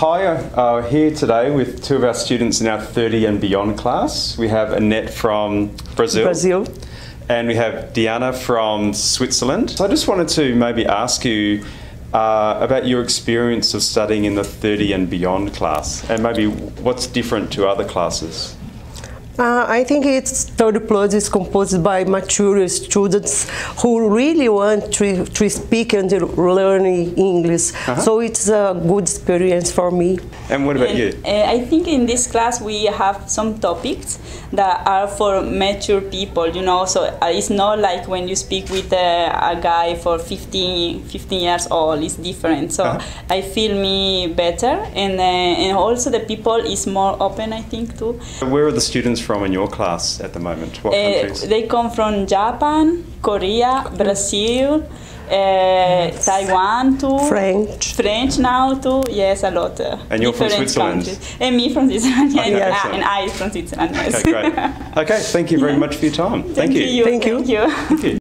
Hi, uh, here today with two of our students in our 30 and beyond class. We have Annette from Brazil. Brazil. And we have Diana from Switzerland. So I just wanted to maybe ask you uh, about your experience of studying in the 30 and beyond class and maybe what's different to other classes. Uh, I think it's 30 Plus is composed by mature students who really want to, to speak and learn English. Uh-huh. So it's a good experience for me. And what about And, you? uh, I think in this class we have some topics that are for mature people, you know, so uh, it's not like when you speak with uh, a guy for 15, 15 years old, it's different. So Uh-huh. I feel me better and, uh, and also the people is more open, I think, too. Where are the students from in your class at the moment? What countries? they come from Japan, Korea, Brazil, uh, Taiwan too. French. French now too. Yes, a lot. Uh, And you're from different Switzerland? countries. And me from Switzerland. Okay, and, excellent. and I from Switzerland. Yes. Okay, great. Okay, thank you very much for your time. Thank, Thank you. Thank you. Thank you. Thank you.